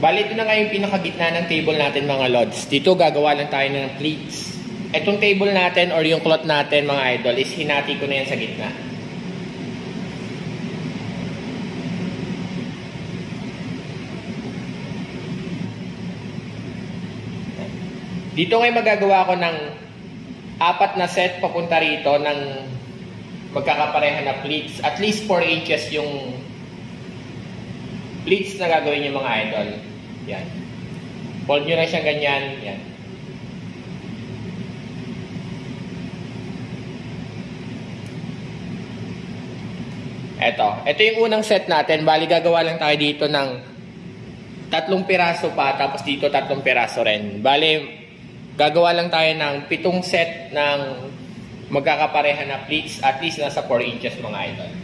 Bali, ito na nga yung pinakagitna ng table natin mga lods. Dito gagawa lang tayo ng pleats. Itong table natin or yung cloth natin mga idol is hinati ko na yan sa gitna. Dito ngayon magagawa ko ng apat na set papunta rito ng magkakapareha na pleats. At least 4 inches yung pleats na gagawin yung mga idol. Yan. Fold nyo lang siyang ganyan. Yan. Eto. Ito yung unang set natin. Bali, gagawa lang tayo dito ng tatlong piraso pa, tapos dito tatlong piraso rin. Bali, gagawa lang tayo ng pitong set ng magkakapareha na pleats. At least nasa 4 inches mga idol.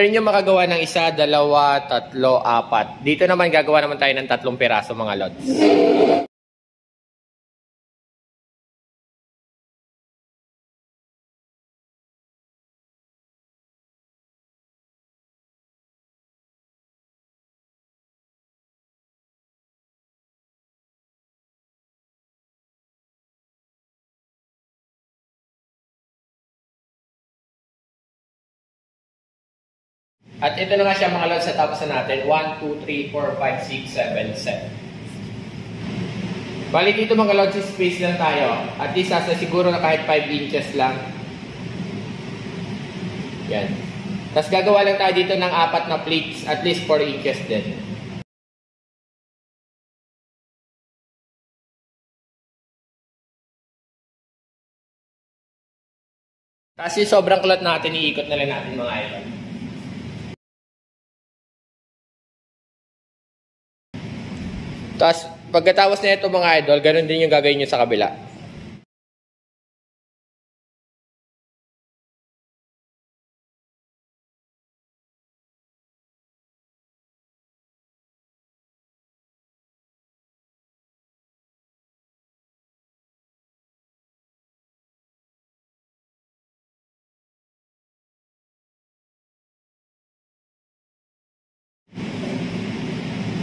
Pwede nyo makagawa ng isa, dalawa, tatlo, apat. Dito naman gagawa naman tayo ng tatlong piraso mga lods. At ito na nga siya mga lods sa tapos na natin. 1, 2, 3, 4, 5, 6, 7, 7. Bali dito mga lods, space lang tayo. At least nasa siguro na kahit 5 inches lang. Yan. Tapos gagawa lang tayo dito ng apat na plates. At least 4 inches din. Kasi sobrang kulot natin, iikot na lang natin mga idol. Tapos, pagkatapos na ito mga idol, ganun din yung gagawin nyo sa kabila.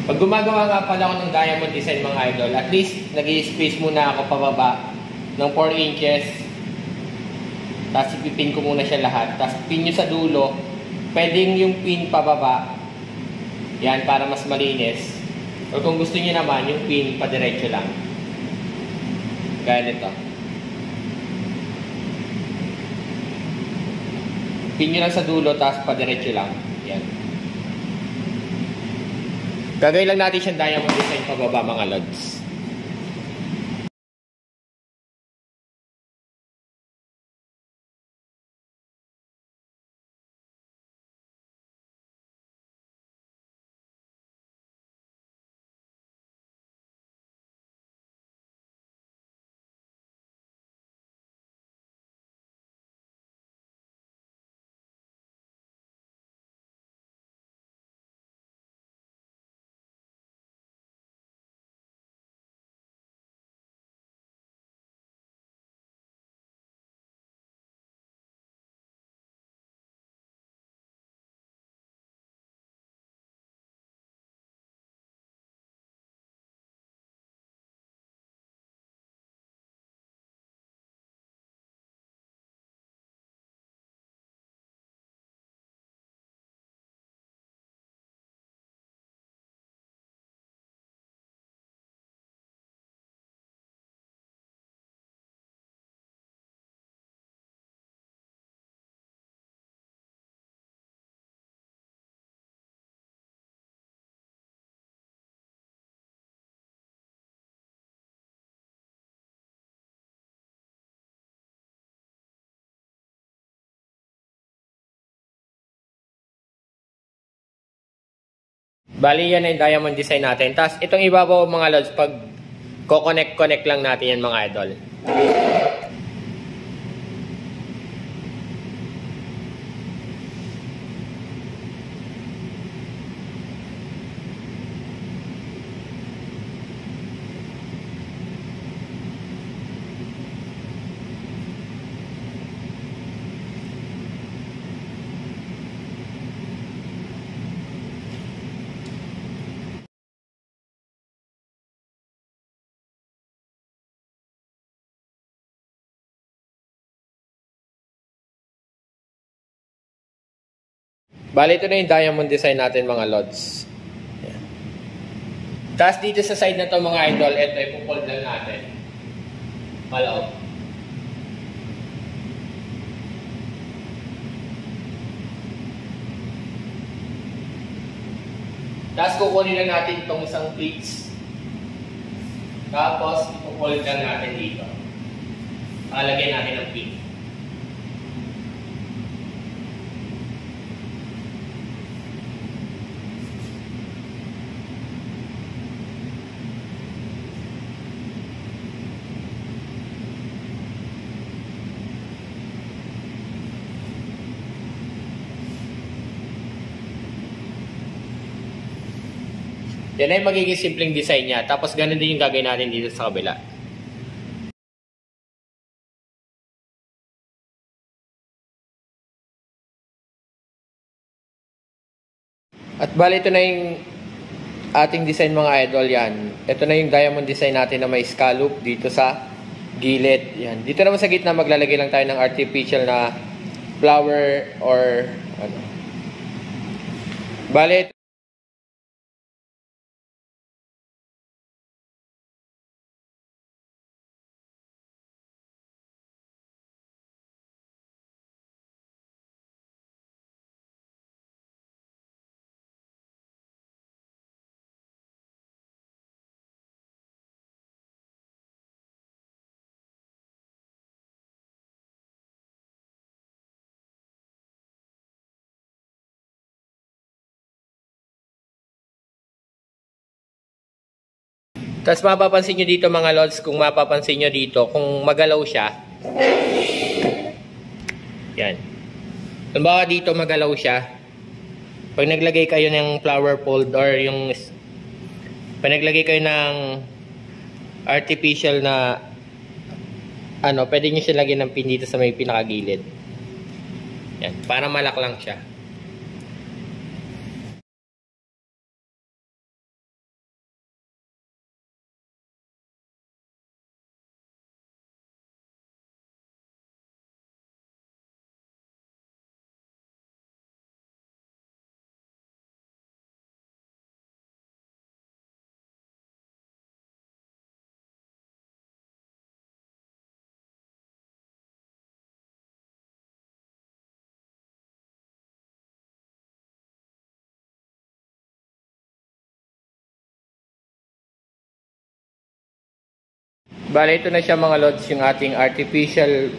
Pag gumagawa nga pala ako ng diamond design mga idol, at least nag space muna ako pababa ng 4 inches. Tapos ipipin ko muna siya lahat. Tapos pin nyo sa dulo. Pwedeng yung pin pababa. Yan, para mas malinis. O kung gusto niyo naman, yung pin padiretso lang. Gaya nito. Pin nyo lang sa dulo, tapos padiretso lang. Yan. Gagawin lang natin siyang diamond design pababa mga lods. Bali yan yung diamond design natin. Tapos itong ibabaw mga lods, pag Ko-connect-connect lang natin yan mga idol. Bali, ito na yung diamond design natin mga lods. Yan. Tapos dito sa side na to mga idol, ito ipupold lang natin. Malaw. Tapos kukunin lang natin itong isang pleats. Tapos ipupold lang natin dito. Palagyan natin ng pleats. Yan ay magiging simpleng design niya. Tapos ganun din yung gagawin natin dito sa kabila. At bali ito na yung ating design mga idol yan. Ito na yung diamond design natin na may scallop dito sa gilid. Yan. Dito naman sa gitna maglalagay lang tayo ng artificial na flower or ano. Bali Tapos mapapansin nyo dito mga lods, kung mapapansin nyo dito, kung magalaw siya. Yan. Halimbawa dito magalaw siya. Pag naglagay kayo ng flower fold or yung pag naglagay kayo ng artificial na ano, pwede nyo siya lagyan ng pin dito sa may pinakagilid. Yan. Para malak lang siya. Bale, ito na siya mga lods, yung ating artificial